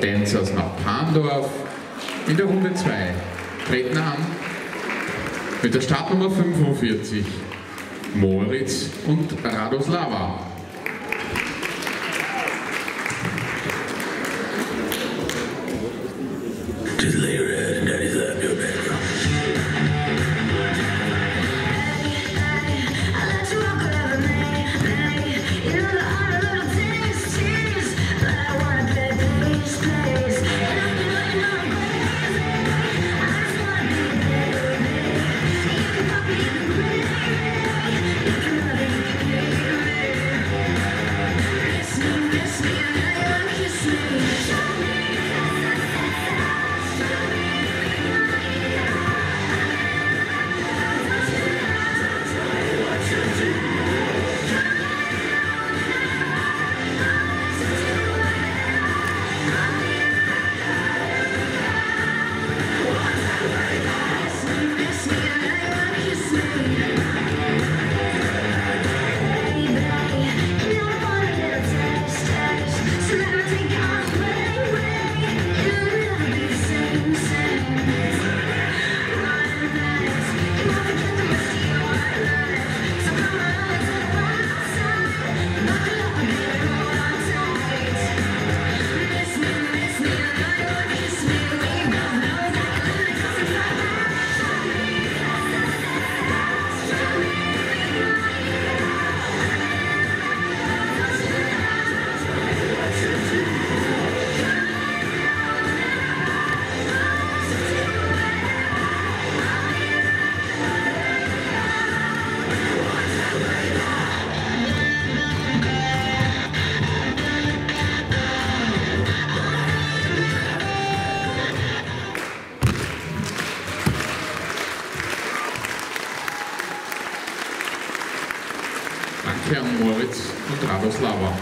Dancers nach Pandorf. In der Runde 2 treten an mit der Startnummer 45 Moritz und Radoslava. Just Danke an Moritz und Radoslava.